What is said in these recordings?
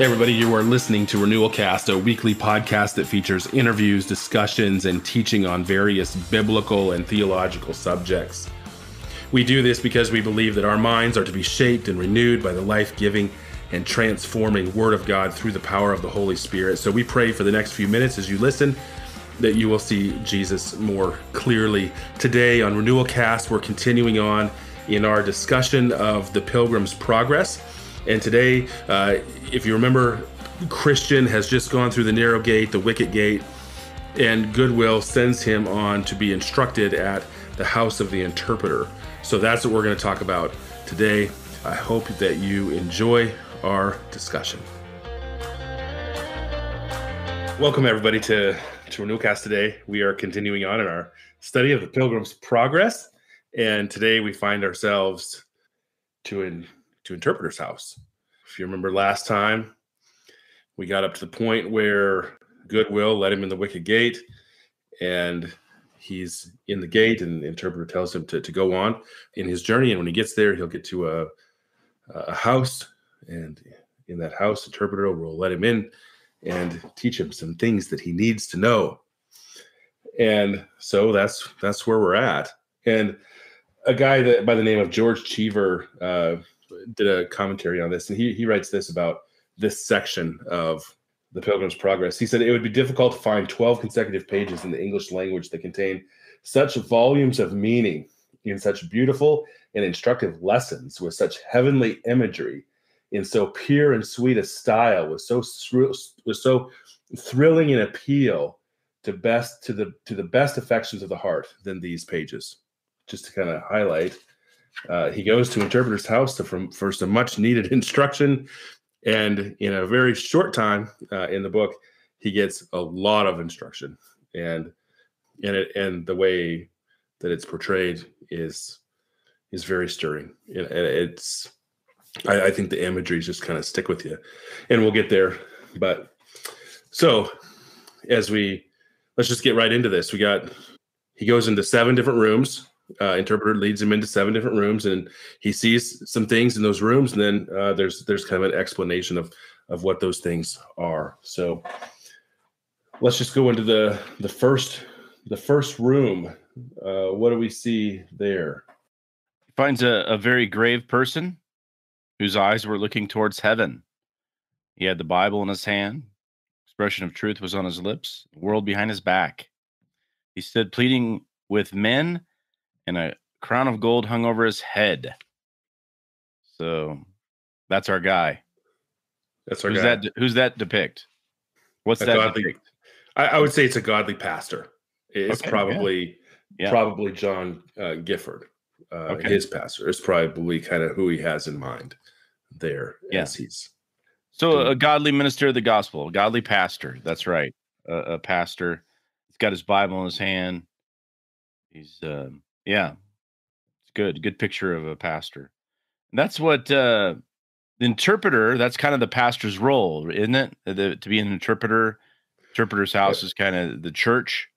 Hey, everybody, you are listening to Renewal Cast, a weekly podcast that features interviews, discussions, and teaching on various biblical and theological subjects. We do this because we believe that our minds are to be shaped and renewed by the life giving and transforming Word of God through the power of the Holy Spirit. So we pray for the next few minutes as you listen that you will see Jesus more clearly. Today on Renewal Cast, we're continuing on in our discussion of the Pilgrim's Progress. And today, uh, if you remember, Christian has just gone through the narrow gate, the wicket gate, and Goodwill sends him on to be instructed at the house of the interpreter. So that's what we're going to talk about today. I hope that you enjoy our discussion. Welcome, everybody, to, to Renewalcast today. We are continuing on in our study of the Pilgrim's Progress. And today we find ourselves to in to interpreter's house. If you remember last time, we got up to the point where Goodwill let him in the wicket gate, and he's in the gate, and the interpreter tells him to, to go on in his journey. And when he gets there, he'll get to a, a house, and in that house, interpreter will let him in and teach him some things that he needs to know. And so that's that's where we're at. And a guy that by the name of George Cheever uh, did a commentary on this, and he he writes this about this section of the Pilgrim's Progress. He said it would be difficult to find 12 consecutive pages in the English language that contain such volumes of meaning in such beautiful and instructive lessons with such heavenly imagery in so pure and sweet a style with so was so thrilling an appeal to best to the to the best affections of the heart than these pages just to kind of highlight uh, he goes to interpreter's house to, from, for some much needed instruction. And in a very short time uh, in the book, he gets a lot of instruction. And and it and the way that it's portrayed is is very stirring. It, it's I, I think the imagery just kind of stick with you, and we'll get there. But so as we let's just get right into this. We got he goes into seven different rooms uh, interpreter leads him into seven different rooms, and he sees some things in those rooms, and then uh, there's there's kind of an explanation of of what those things are. So let's just go into the the first the first room. Uh, what do we see there? He finds a, a very grave person whose eyes were looking towards heaven. He had the Bible in his hand. Expression of truth was on his lips. World behind his back. He stood pleading with men and a crown of gold hung over his head. So that's our guy. That's our who's guy. that? Who's that depict? What's a that godly, depict? I, I, would say it's a godly pastor. It's Okay, probably yeah. Yeah. probably John uh, Gifford, uh, Okay. his pastor. It's probably kind of who he has in mind there Yeah. he's So a godly minister of the gospel, a godly pastor. That's right. A, a pastor. He's got his Bible in his hand. He's um, yeah, it's good. Good picture of a pastor. And that's what uh, the interpreter. That's kind of the pastor's role, isn't it? The, to be an interpreter. Interpreter's house is kind of the church,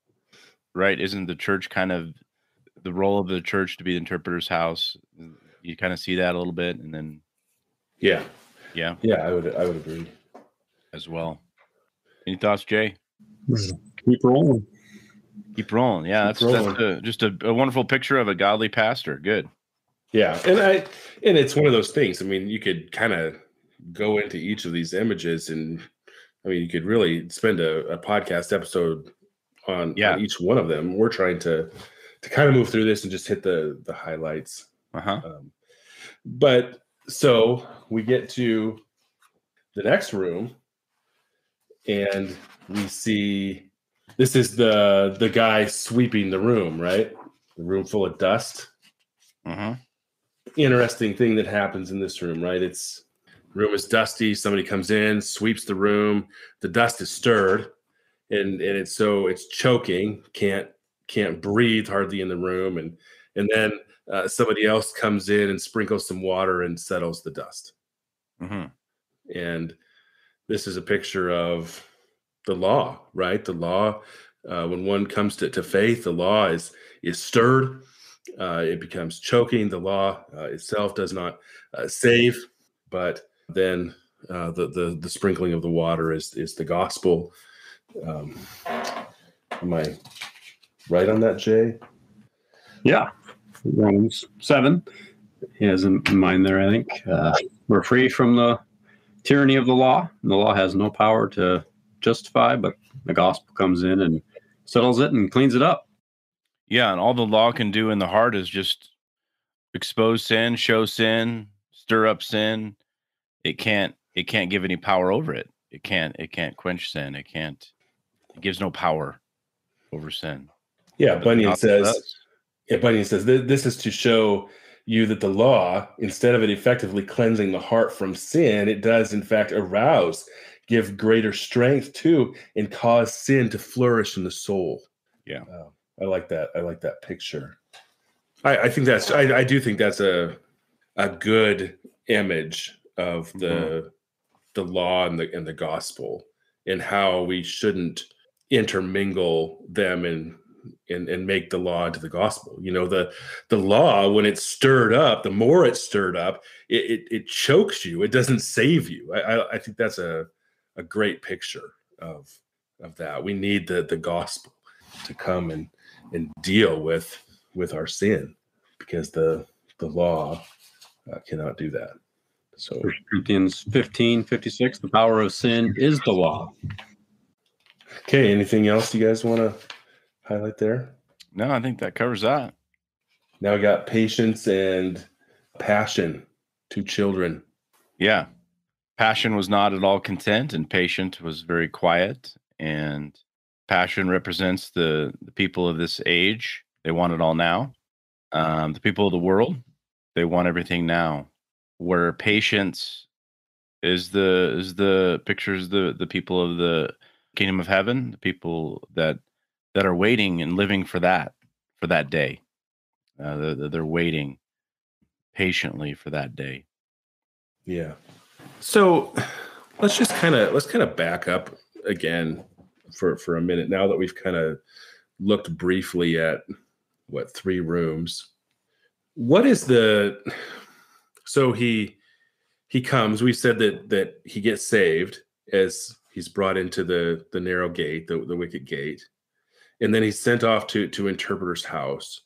right? Isn't the church kind of the role of the church to be the interpreter's house? You kind of see that a little bit, and then yeah yeah, yeah I would I would agree. as well. Any thoughts, Jay? Keep rolling. Keep rolling. Yeah, Keep that's, that's a, just a, a wonderful picture of a godly pastor. Good. Yeah, and I and it's one of those things. I mean, you could kind of go into each of these images, and I mean, you could really spend a, a podcast episode on, Yeah. on each one of them. We're trying to to kind of move through this and just hit the the highlights. Uh huh. Um, but so we get to the next room, and we see this is the the guy sweeping the room, right? The room full of dust Uh-huh. interesting thing that happens in this room, right? It's room is dusty. Somebody comes in, sweeps the room. The dust is stirred, and and it's so it's choking. Can't can't breathe hardly in the room, and and then uh, somebody else comes in and sprinkles some water and settles the dust. hmm And this is a picture of the law, right? The law. Uh, when one comes to, to faith, the law is is stirred. Uh, it becomes choking. The law uh, itself does not uh, save, but then Uh, the the the sprinkling of the water is is the gospel. Um, am I right on that, Jay? Yeah. Romans 7. He has in mind there, I think. Uh, we're free from the tyranny of the law. The law has no power to justify, but the gospel comes in and settles it and cleans it up. Yeah, and all the law can do in the heart is just expose sin, show sin, stir up sin. It can't it can't give any power over it. It can't it can't quench sin. It can't it gives no power over sin. Yeah, But Bunyan says. does. Yeah, Bunyan says this is to show you that the law, instead of it effectively cleansing the heart from sin, it does in fact arouse, give greater strength to, and cause sin to flourish in the soul. Yeah. Uh, I like that. I like that picture. I, I think that's. I, I do think that's a a good image of the the law and the and the gospel and how we shouldn't intermingle them and and, and make the law into the gospel. You know, the the law, when it's stirred up, the more it's stirred up, it it, it chokes you. It doesn't save you. I, I, I think that's a a great picture of of that. We need the the gospel to come and and deal with with our sin because the the law uh, cannot do that. So 1 Corinthians 15, 56. The power of sin is the law. okay, anything else you guys want to highlight there? No, I think that covers that. Now we got patience and passion, two children. Yeah. Passion was not at all content, and patient was very quiet. And passion represents the, the people of this age. They want it all now. Um, the people of the world, they want everything now. Where patience is the is the pictures the the people of the kingdom of heaven, the people that that are waiting and living for that for that day. Uh, they're, they're waiting patiently for that day. Yeah. So let's just kind of let's kind of back up again for for a minute now that we've kind of looked briefly at what three rooms. What is the so he he comes, we said that that he gets saved as he's brought into the the narrow gate, the, the wicket gate, and then he's sent off to to interpreter's house.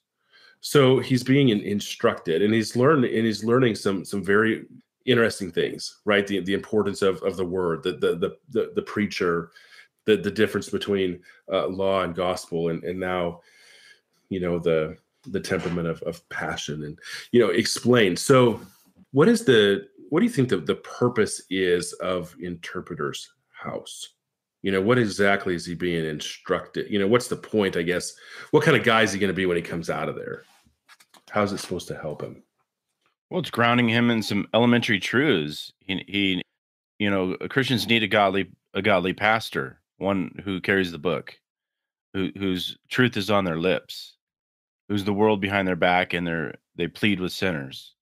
So he's being instructed and he's learned and he's learning some some very interesting things, right? The the importance of of the word, the the the the, the preacher, the the difference between uh, law and gospel, and and now, you know the the temperament of of passion, and you know explain. So, what is the what do you think the the purpose is of interpreter's house? You know, what exactly is he being instructed? You know, what's the point? I guess. What kind of guy is he going to be when he comes out of there? How's it supposed to help him? Well, it's grounding him in some elementary truths. He, he, you know, Christians need a godly, a godly pastor, one who carries the book, who, whose truth is on their lips, who's the world behind their back, and they're they plead with sinners.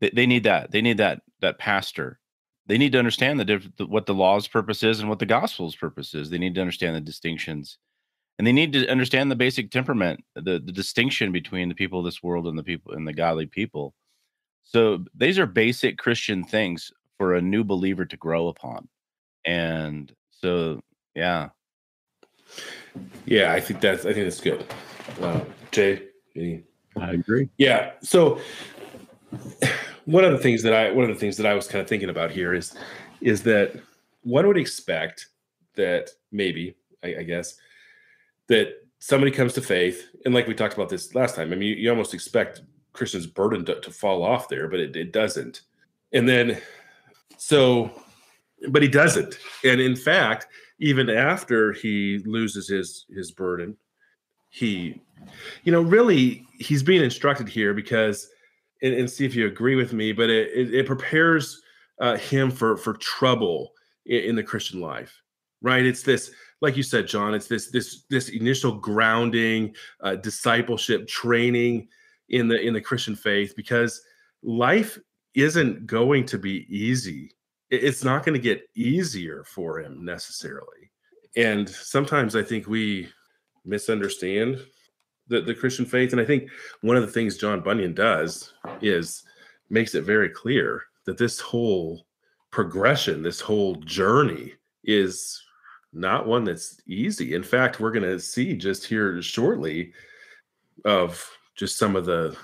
They, they need that. They need that that pastor. They need to understand the diff- the- what the law's purpose is and what the gospel's purpose is. They need to understand the distinctions, and they need to understand the basic temperament, the the distinction between the people of this world and the people and the godly people. So these are basic Christian things for a new believer to grow upon. And so, yeah, Yeah, I think that's I think that's good. Uh, Jay, any? I agree. Yeah. So one of the things that I one of the things that I was kind of thinking about here is is that one would expect that maybe I, I guess that somebody comes to faith and like we talked about this last time. I mean, you, you almost expect Christian's burden to, to fall off there, but it, it doesn't. And then so but he doesn't. And in fact, even after he loses his his burden, he you know really he's being instructed here because and, and see if you agree with me but it it, it prepares uh, him for for trouble in, in the christian life right it's this like you said john it's this this this initial grounding uh, discipleship training in the in the christian faith because life isn't going to be easy it's not going to get easier for him necessarily and sometimes i think we misunderstand the, the Christian faith. And I think one of the things John Bunyan does is makes it very clear that this whole progression, this whole journey is not one that's easy. In fact, we're going to see just here shortly of just some of the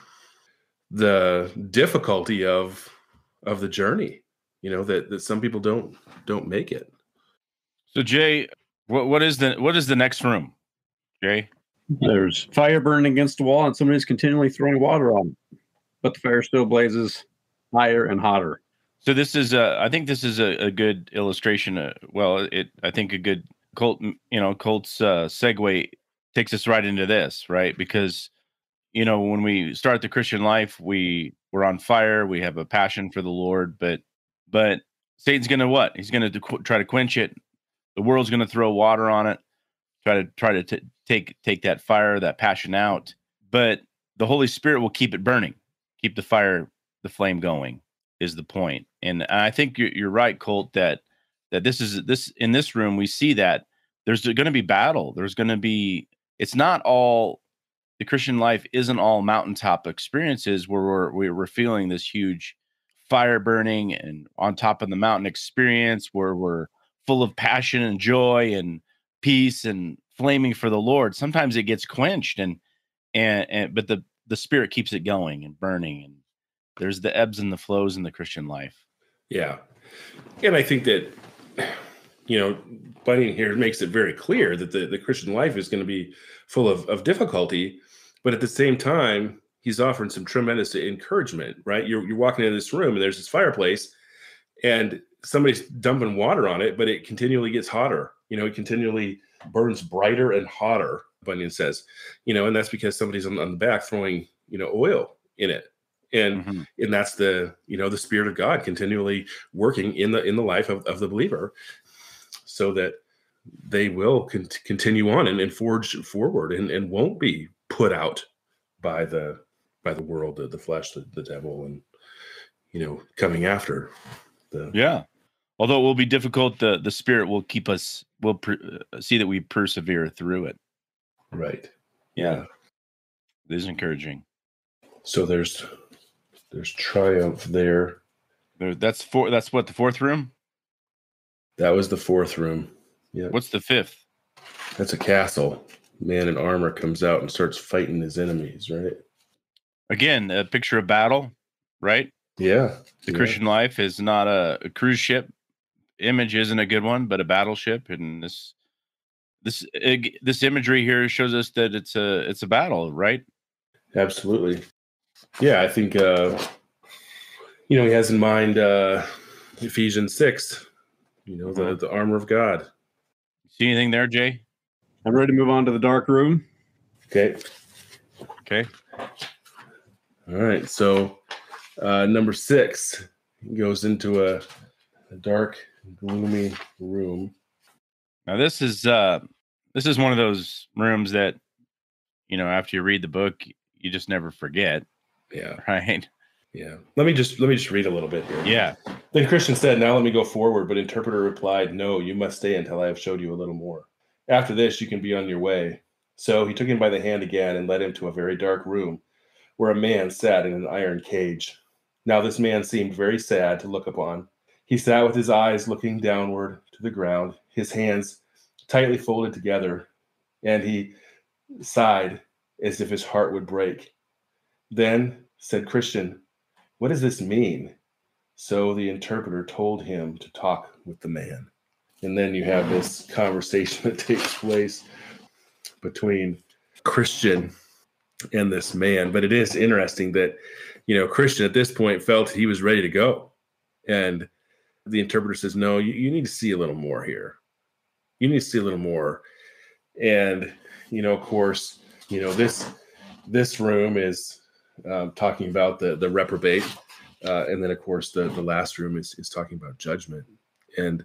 the difficulty of of the journey you know that that some people don't don't make it. So jay what what is the what is the next room? Jay? There's fire burning against the wall and somebody's continually throwing water on it. But the fire still blazes higher and hotter. So this is a i think this is a, a good illustration uh, well it i think a good colt you know colt's uh, segue takes us right into this right? Because you know, when we start the Christian life, we we're on fire. We have a passion for the Lord, but but Satan's going to what? He's going to try to quench it. The world's going to throw water on it, try to try to t- take take that fire, that passion out. But the Holy Spirit will keep it burning, keep the fire, the flame going. Is the point? And I think you're, you're right, Colt. That that this is this in this room we see that there's going to be battle. There's going to be. It's not all the Christian life isn't all mountaintop experiences where we're we're feeling this huge fire burning and on top of the mountain experience where we're full of passion and joy and peace and flaming for the Lord. Sometimes it gets quenched and and, and but the the spirit keeps it going and burning and there's the ebbs and the flows in the Christian life. Yeah. And I think that you know, Bunyan here makes it very clear that the, the Christian life is going to be full of, of difficulty, but at the same time, he's offering some tremendous encouragement, right? You're, you're walking into this room and there's this fireplace and somebody's dumping water on it, but it continually gets hotter. You know, it continually burns brighter and hotter, Bunyan says, you know, and that's because somebody's on, on the back throwing, you know, oil in it. And mm-hmm. and that's the, you know, the spirit of God continually working in the in the life of, of the believer so that they will con- continue on and, and forge forward and, and won't be put out by the by the world, the, the flesh, the, the devil, and you know, coming after the yeah. Although it will be difficult, the the spirit will keep us. Will per, uh, see that we persevere through it. Right. Yeah. It is encouraging. So there's there's triumph there. there. That's four. That's what the fourth room. That was the fourth room. Yeah. What's the fifth? That's a castle man in armor comes out and starts fighting his enemies, right? Again, a picture of battle, right? Yeah. The yeah. Christian life is not a, a, cruise ship. Image isn't a good one, but a battleship. And this this this imagery here shows us that it's a it's a battle, right? Absolutely. Yeah, I think uh you know he has in mind uh Ephesians six, you know, the mm-hmm. the armor of God. See anything there, Jay? I'm ready to move on to the dark room. Okay. Okay. All right. So uh, number six goes into a, a dark, gloomy room. Now this is uh this is one of those rooms that you know after you read the book you just never forget. Yeah. Right. Yeah. Let me just let me just read a little bit here. Yeah. Then Christian said, "Now let me go forward." But interpreter replied, "No, you must stay until I have showed you a little more." After this, you can be on your way. So he took him by the hand again and led him to a very dark room where a man sat in an iron cage. Now, this man seemed very sad to look upon. He sat with his eyes looking downward to the ground, his hands tightly folded together, and he sighed as if his heart would break. Then said Christian, What does this mean? So the interpreter told him to talk with the man and then you have this conversation that takes place between Christian and this man. But it is interesting that, you know, Christian at this point felt he was ready to go. And the interpreter says, No, you, you need to see a little more here. You need to see a little more. And, you know, of course, you know, this this room is um, talking about the the reprobate. Uh, and then of course the the last room is is talking about judgment. And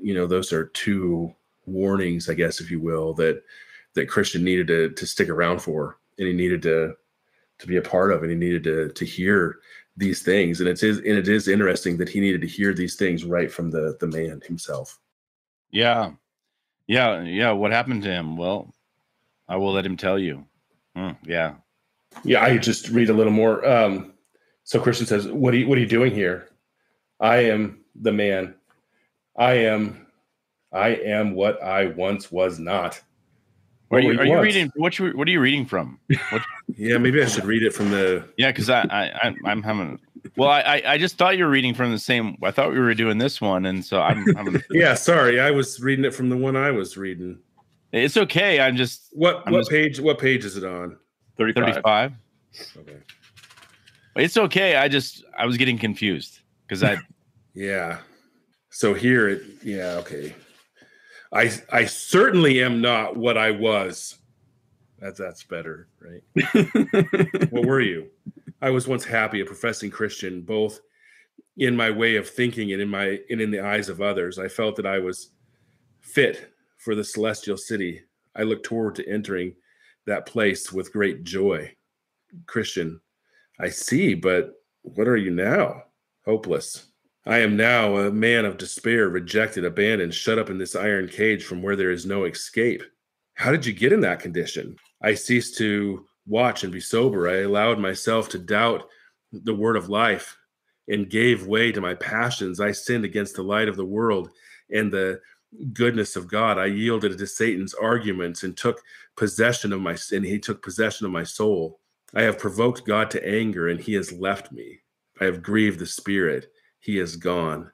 you know those are two warnings i guess if you will that that christian needed to to stick around for and he needed to to be a part of and he needed to to hear these things. And it is and it is interesting that he needed to hear these things right from the the man himself. Yeah. Yeah yeah. What happened to him? Well i will let him tell you. Hmm, yeah. Yeah i just read a little more. Um so christian says what are you what are you doing here? I am the man. I am, I am what I once was not. Are you, are you reading? What you, what are you reading from? What, Yeah, maybe I should read it from the. yeah, because I, I I I'm having. Well, I I- I just thought you were reading from the same. I thought we were doing this one, and so I'm. I'm Yeah, sorry, I was reading it from the one I was reading. it's okay. I'm just What I'm what just- page? What page is it on? 35. 35. Okay. It's okay. I just I was getting confused because I Yeah. So here it yeah, okay. I I certainly am not what I was. That's that's better, right? what were you? I was once happy, a professing Christian, both in my way of thinking and in my and in the eyes of others. I felt that I was fit for the celestial city. I looked forward to entering that place with great joy. Christian, I see, but what are you now? Hopeless. I am now a man of despair, rejected, abandoned, shut up in this iron cage from where there is no escape. How did you get in that condition? I ceased to watch and be sober. I allowed myself to doubt the word of life and gave way to my passions. I sinned against the light of the world and the goodness of God. I yielded to Satan's arguments and took possession of my sin. He took possession of my soul. I have provoked God to anger and he has left me. I have grieved the spirit. He is gone.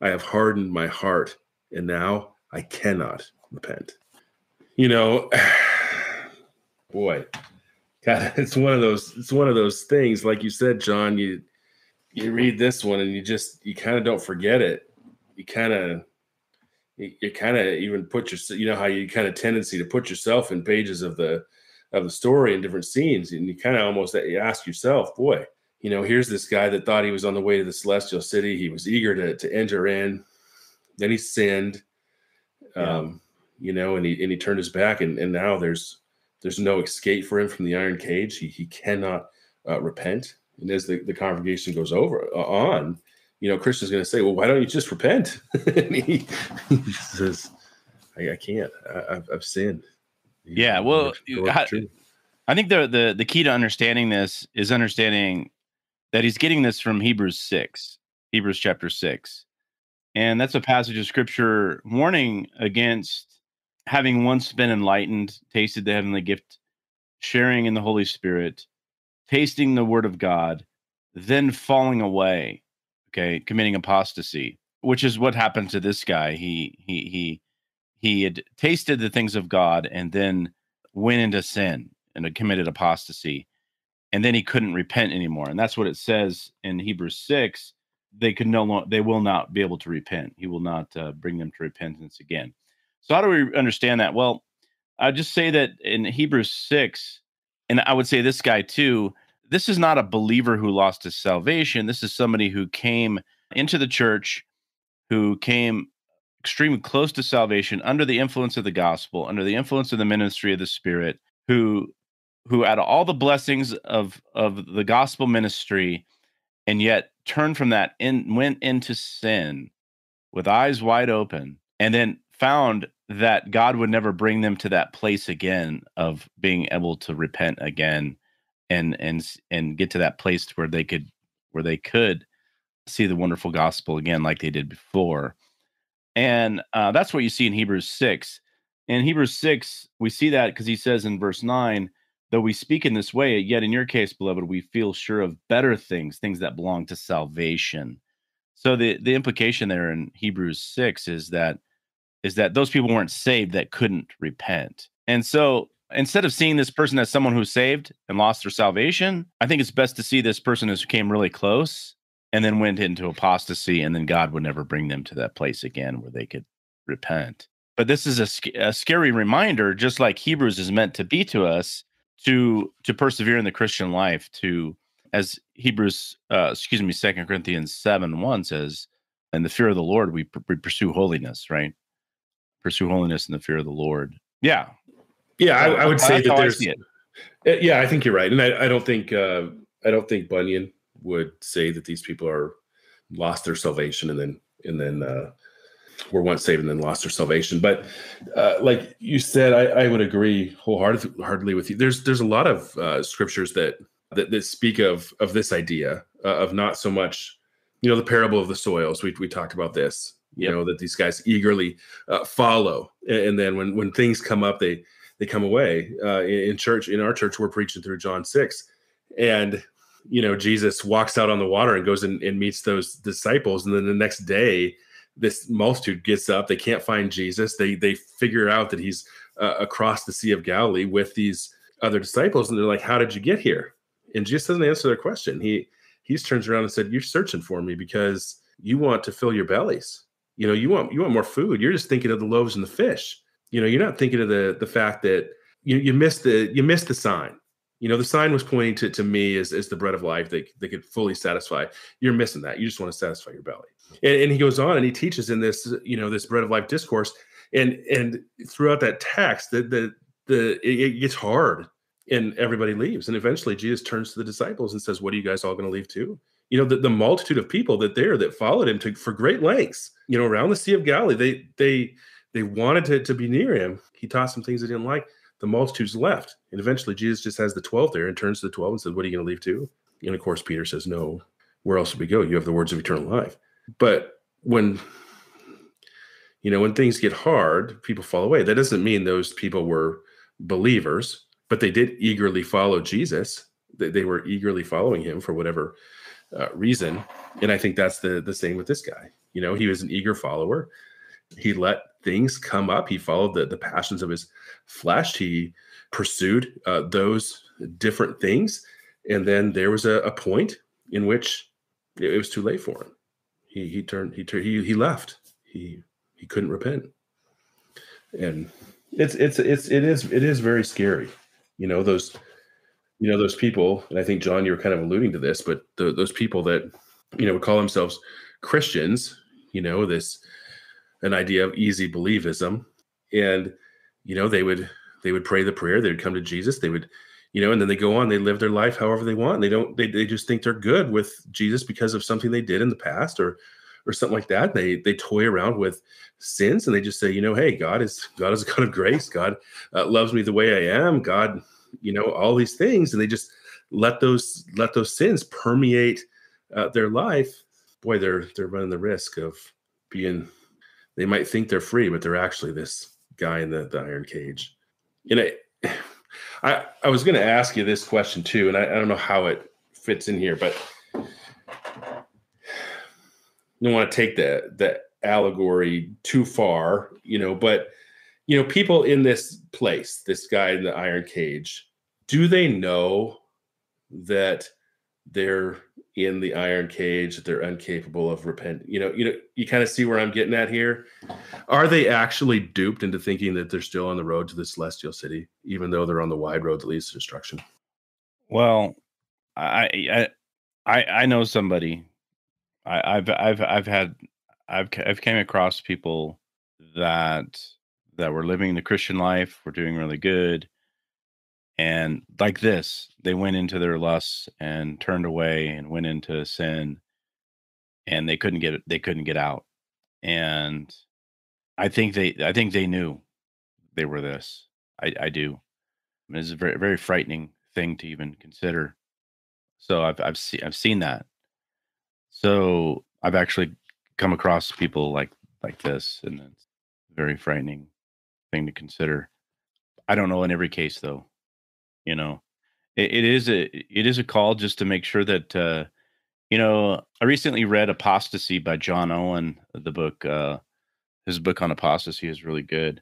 I have hardened my heart and now I cannot repent. You know, boy, God, it's one of those, it's one of those things, like you said, John, you, you read this one and you just, you kind of don't forget it. You kind of, you, you kind of even put your, you know, how you kind of tendency to put yourself in pages of the, of the story in different scenes. And you kind of almost you ask yourself, boy, you know, here's this guy that thought he was on the way to the celestial city. He was eager to, to enter in. Then he sinned, Yeah. um, you know, and he and he turned his back, and, and now there's there's no escape for him from the iron cage. He he cannot uh, repent. And as the, the congregation goes over uh, on, you know, Christian's going to say, "Well, why don't you just repent?" and he, he says, "I, I can't. I, I've, I've sinned." Yeah, well, Lord, you- Lord, how- true. I think the the the key to understanding this is understanding that he's getting this from Hebrews 6, Hebrews chapter 6. And that's a passage of scripture warning against having once been enlightened, tasted the heavenly gift, sharing in the Holy Spirit, tasting the word of God, then falling away, okay, committing apostasy, which is what happened to this guy. He he he he had tasted the things of God and then went into sin and committed apostasy and then he couldn't repent anymore and that's what it says in hebrews 6 they could no longer they will not be able to repent he will not uh, bring them to repentance again. So how do we understand that? Well i just say that in hebrews 6 and i would say this guy too this is not a believer who lost his salvation this is somebody who came into the church who came extremely close to salvation under the influence of the gospel under the influence of the ministry of the spirit who who of all the blessings of of the gospel ministry and yet turned from that and went into sin with eyes wide open and then found that God would never bring them to that place again of being able to repent again and and and get to that place where they could where they could see the wonderful gospel again like they did before. And uh, that's what you see in Hebrews 6 in Hebrews 6 we see that because he says in verse 9 though we speak in this way yet in your case beloved we feel sure of better things things that belong to salvation. So the the implication there in Hebrews 6 is that is that those people weren't saved that couldn't repent. And so instead of seeing this person as someone who's saved and lost their salvation i think it's best to see this person as who came really close and then went into apostasy and then god would never bring them to that place again where they could repent. But this is a, a scary reminder just like hebrews is meant to be to us to to persevere in the christian life to as hebrews uh excuse me second corinthians 7 1 says in the fear of the lord we, we pursue holiness right pursue holiness in the fear of the lord yeah Yeah, I, I would say that I there's. it. Uh, Yeah, I think you're right, and I, I don't think uh, I don't think Bunyan would say that these people are lost their salvation and then and then uh, were once saved and then lost their salvation. But uh, like you said, I, I would agree wholeheartedly with you. There's there's a lot of uh, scriptures that, that that speak of of this idea uh, of not so much you know the parable of the soils. We we talked about this. You Yep. know that these guys eagerly uh, follow, and, then when when things come up, they they come away. Uh, in, in church, in our church, we're preaching through John six, and you know Jesus walks out on the water and goes and, and meets those disciples, and then the next day, this multitude gets up. They can't find Jesus. They they figure out that he's uh, across the Sea of Galilee with these other disciples, and they're like, "How did you get here?" And Jesus doesn't answer their question. He he turns around and said, "You're searching for me because you want to fill your bellies. You know, you want you want more food. You're just thinking of the loaves and the fish. You know, you're not thinking of the the fact that you you missed the you missed the sign. You know, the sign was pointing to, to me as, as the bread of life that they could fully satisfy. You're missing that. You just want to satisfy your belly. And, and he goes on and he teaches in this, you know, this bread of life discourse. And and throughout that text, the the the it, it gets hard and everybody leaves. And eventually Jesus turns to the disciples and says, What are you guys all going to leave too? You know, the, the multitude of people that there that followed him to for great lengths, you know, around the Sea of Galilee, they they they wanted to, to be near him. He taught some things they didn't like. The multitudes left. And eventually Jesus just has the 12 there and turns to the 12 and says, What are you going to leave to? And of course, Peter says, No, where else would we go? You have the words of eternal life. But when you know, when things get hard, people fall away. That doesn't mean those people were believers, but they did eagerly follow Jesus. They, they were eagerly following him for whatever uh, reason. And I think that's the the same with this guy. You know, he was an eager follower. He let things come up. He followed the, the passions of his flesh. He pursued uh, those different things. And then there was a, a point in which it, it was too late for him. He he turned he turned he he left. He he couldn't repent. And it's it's it's it is it is very scary. You know, those you know those people and i think john you were kind of alluding to this but the, those people that you know would call themselves christians you know this an idea of easy believism. And you know they would they would pray the prayer they would come to jesus they would you know and then they go on they live their life however they want. They don't they, they just think they're good with jesus because of something they did in the past or or something like that. They they toy around with sins and they just say you know hey god is god is a god of grace. God uh, loves me the way i am. God you know all these things. And they just let those let those sins permeate uh, their life. Boy they're they're running the risk of being they might think they're free but they're actually this guy in the, the iron cage. And I, I i was going to ask you this question too and I, I don't know how it fits in here but you don't want to take the the allegory too far you know but you know, people in this place, this guy in the iron cage, do they know that they're in the iron cage, that they're incapable of repent? You know, you know, you kind of see where I'm getting at here. Are they actually duped into thinking that they're still on the road to the celestial city, even though they're on the wide road that leads to destruction? Well, I I I, I know somebody. I, I've I've I've had I've I've came across people that that were living the Christian life, were doing really good, and like this, they went into their lusts and turned away and went into sin, and they couldn't get they couldn't get out, and I think they I think they knew they were this. I I do. I mean, it's a very very frightening thing to even consider. So I've I've seen I've seen that. So I've actually come across people like like this, and it's a very frightening thing to consider. I don't know in every case though. You know, it, it is a it is a call just to make sure that uh, you know. I recently read Apostasy by John Owen. The book, uh, his book on apostasy is really good.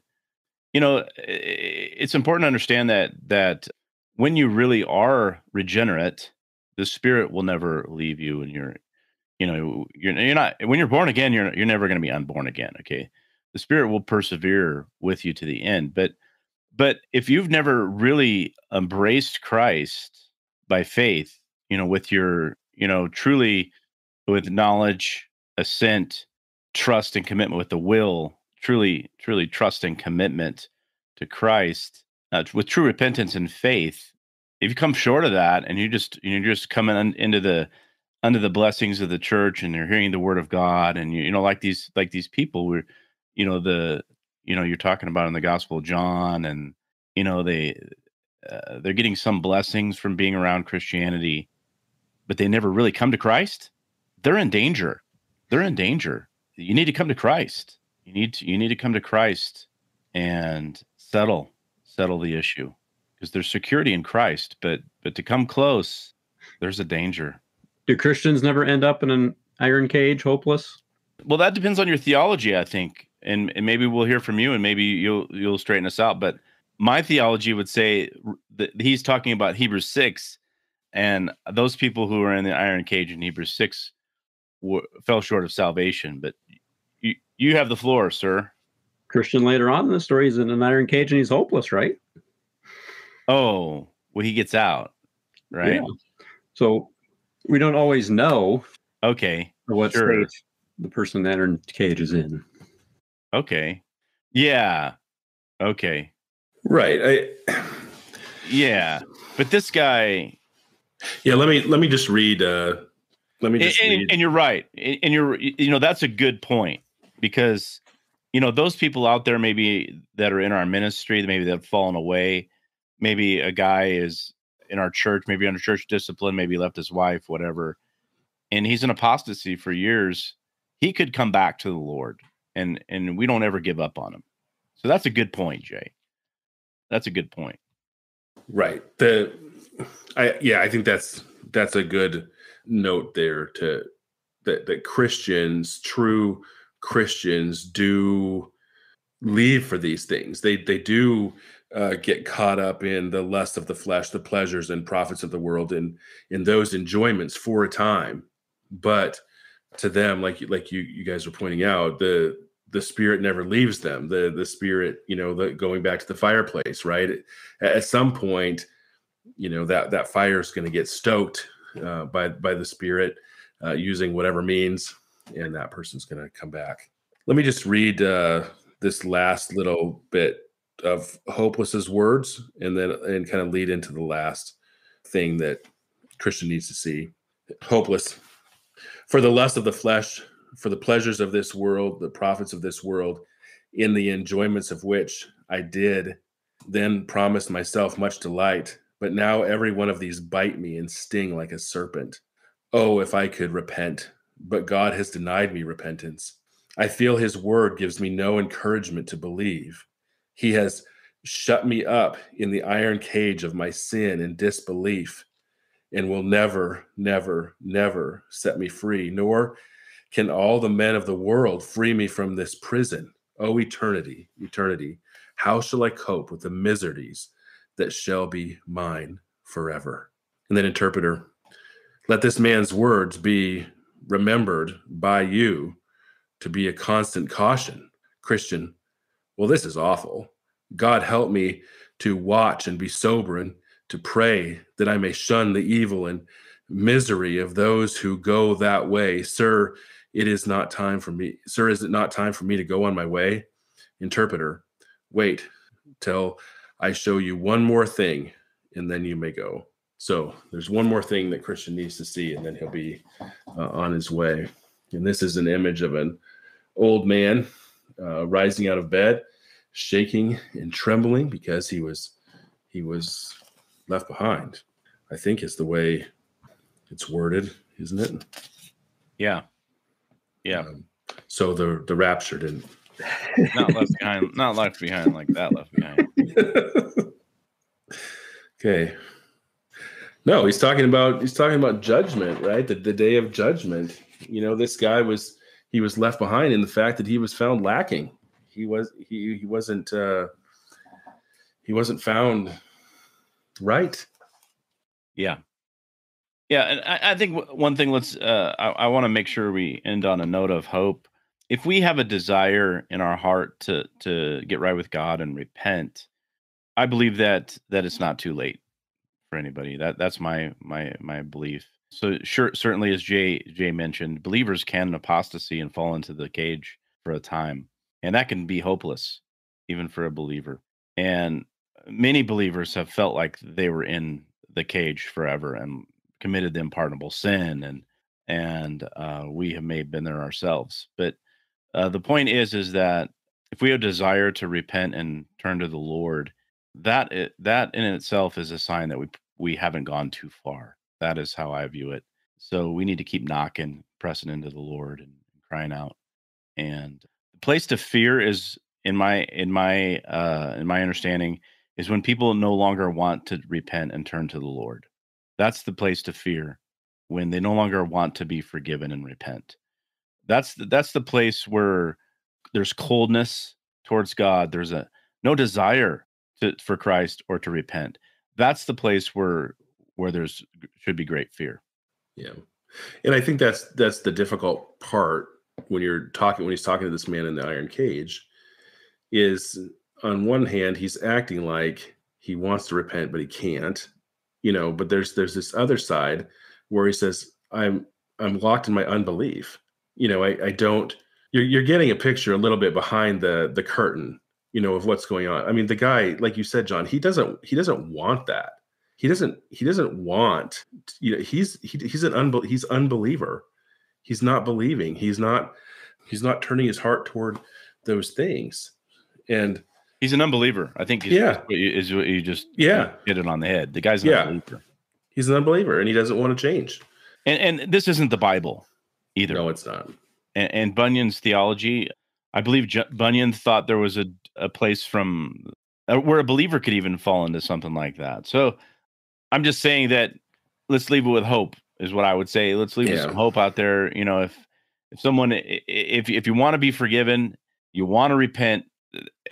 You know, it's important to understand that that when you really are regenerate, the Spirit will never leave you, and you're you know you're you're not when you're born again you're you're never going to be unborn again okay the spirit will persevere with you to the end but but if you've never really embraced christ by faith you know with your you know truly with knowledge assent trust and commitment with the will truly truly trust and commitment to christ uh, with true repentance and faith if you come short of that and you just you're just coming un- into the under the blessings of the church and you're hearing the word of God and you, you know like these like these people were you know the you know you're talking about in the gospel of John and you know they uh, they're getting some blessings from being around Christianity but they never really come to Christ they're in danger. They're in danger. You need to come to Christ. You need to you need to come to Christ and settle settle the issue because there's security in Christ, but but to come close, there's a danger. Do Christians never end up in an iron cage, hopeless? Well, that depends on your theology, I think, and, and maybe we'll hear from you, and maybe you'll you'll straighten us out. But my theology would say that he's talking about Hebrews six, and those people who are in the iron cage in Hebrews six were, fell short of salvation. But you you have the floor, sir. Christian later on in the story is in an iron cage and he's hopeless, right? Oh, well he gets out, right? Yeah. So we don't always know. Okay. What sure. state the person that iron cage is in. Okay. Yeah. Okay. Right. I Yeah. But this guy Yeah, let me let me just read uh let me just and, read. and you're right. And you're you know that's a good point because you know those people out there maybe that are in our ministry maybe that have fallen away maybe a guy is in our church maybe under church discipline maybe left his wife whatever and he's in apostasy for years he could come back to the lord and and we don't ever give up on them. so that's a good point jay. That's a good point. Right. The i yeah i think that's that's a good note there to that that christians true christians do leave for these things. They they do uh, get caught up in the lust of the flesh the pleasures and profits of the world and in those enjoyments for a time. But to them like like you you guys are pointing out the the spirit never leaves them. The the spirit you know the going back to the fireplace right? At, at some point you know that that fire is going to get stoked uh, by by the spirit uh, using whatever means and that person's going to come back. Let me just read uh, this last little bit of hopeless's words and then and kind of lead into the last thing that christian needs to see. Hopeless for the lust of the flesh, for the pleasures of this world, the profits of this world, in the enjoyments of which I did then promised myself much delight. But now every one of these bite me and sting like a serpent. Oh, if I could repent, but God has denied me repentance. I feel his word gives me no encouragement to believe. He has shut me up in the iron cage of my sin and disbelief and will never, never, never set me free, nor can all the men of the world free me from this prison. Oh, eternity, eternity, how shall I cope with the miseries that shall be mine forever? And then, interpreter, let this man's words be remembered by you to be a constant caution. Christian, well, this is awful. God help me to watch and be sober and to pray that I may shun the evil and misery of those who go that way. Sir, it is not time for me. Sir, is it not time for me to go on my way? Interpreter, wait till I show you one more thing and then you may go. So there's one more thing that Christian needs to see and then he'll be uh, on his way. And this is an image of an old man uh, rising out of bed, shaking and trembling because he was he was left behind. I think is the way it's worded, isn't it? Yeah. Yeah. Um, so the the rapture didn't not left behind, not left behind like that left behind. okay. No, he's talking about he's talking about judgment, right? The the day of judgment. You know, this guy was he was left behind in the fact that he was found lacking. He was he he wasn't uh he wasn't found right. Yeah. Yeah, and I, I think one thing. Let's. Uh, I, I want to make sure we end on a note of hope. If we have a desire in our heart to to get right with God and repent, I believe that that it's not too late for anybody. That that's my my my belief. So sure, certainly as Jay Jay mentioned, believers can apostasy and fall into the cage for a time, and that can be hopeless, even for a believer. And many believers have felt like they were in the cage forever and committed the unpardonable sin and and uh, we have may have been there ourselves. But uh, the point is is that if we have desire to repent and turn to the lord that that in itself is a sign that we we haven't gone too far. That is how i view it. So we need to keep knocking, pressing into the Lord and crying out. And the place to fear is in my in my uh in my understanding is when people no longer want to repent and turn to the Lord. That's the place to fear when they no longer want to be forgiven and repent. That's the, that's the place where there's coldness towards God. There's a no desire to, for Christ or to repent. That's the place where where there's should be great fear. Yeah. And I think that's that's the difficult part when you're talking when he's talking to this man in the iron cage is on one hand he's acting like he wants to repent but he can't you know but there's there's this other side where he says i'm i'm locked in my unbelief. You know i i don't you're, you're getting a picture a little bit behind the the curtain you know of what's going on. I mean the guy like you said john he doesn't he doesn't want that. He doesn't he doesn't want you know he's he, he's an unbel- he's unbeliever. He's not believing. He's not he's not turning his heart toward those things. And he's an unbeliever. I think yeah. is what you just yeah. hit it on the head. The guy's an yeah. unbeliever. He's an unbeliever and he doesn't want to change. And and this isn't the bible either. No it's not. And, and bunyan's theology i believe J- bunyan thought there was a, a place from uh, where a believer could even fall into something like that. So i'm just saying that let's leave it with hope is what i would say. Let's leave Yeah. some hope out there. You know if if someone if if you want to be forgiven you want to repent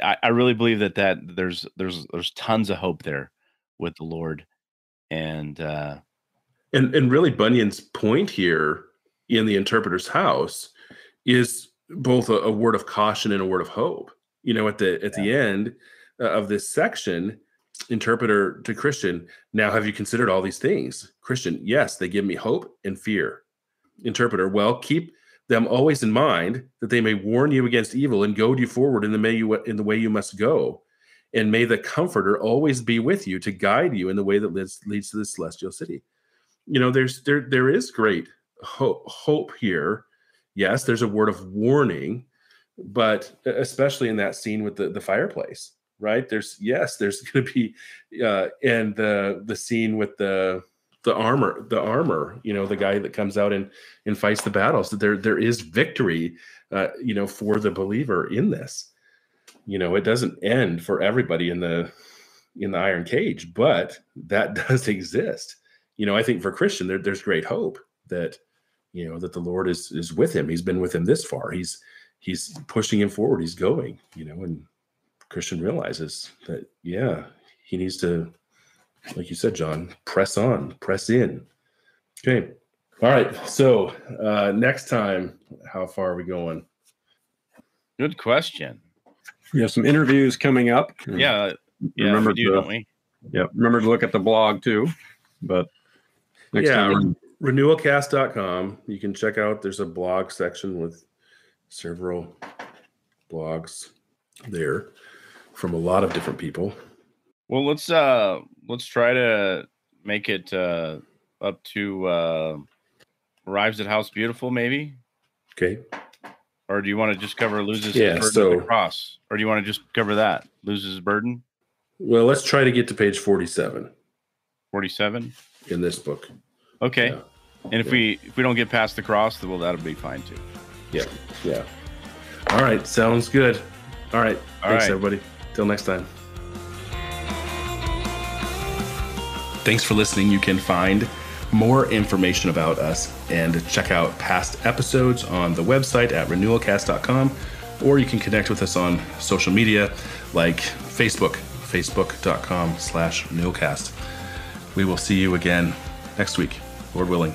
I, I really believe that that there's there's there's tons of hope there with the lord and uh and and really bunyan's point here in the interpreter's house is both a, a word of caution and a word of hope. You know at the at the end uh, of this section interpreter to christian now have you considered all these things? Christian yes they give me hope and fear. Interpreter well keep them always in mind that they may warn you against evil and goad you forward in the may you in the way you must go. And may the comforter always be with you to guide you in the way that leads, leads to the celestial city. You know there's there there is great hope hope here. Yes there's a word of warning but especially in that scene with the the fireplace right? There's yes there's going to be uh and the the scene with the the armor the armor you know the guy that comes out and and fights the battles that there there is victory uh you know for the believer in this. You know it doesn't end for everybody in the in the iron cage but that does exist. You know i think for christian there, there's great hope that you know that the lord is is with him. He's been with him this far. He's he's pushing him forward. He's going you know and christian realizes that yeah he needs to like you said john press on press in. Okay. All right. So uh next time how far are we going? Good question. We have some interviews coming up. yeah yeah remember do, to, don't we? Yeah, remember to look at the blog too. But next Yeah, time, renewalcast.com you can check out there's a blog section with several blogs there from a lot of different people. Well, let's uh let's try to make it uh up to uh arrives at House Beautiful, maybe. okay Or do you want to just cover loses Yeah, burden so- the cross? Or do you want to just cover that? Loses burden? well let's try to get to page 47 47? in this book Okay. Yeah. And if Yeah. we if we don't get past the cross, well that'll be fine too. yeah yeah all right sounds good all right All thanks right. everybody till next time thanks for listening. You can find more information about us and check out past episodes on the website at renewalcast.com or you can connect with us on social media like facebook facebook.com slash renewalcast. We will see you again next week lord willing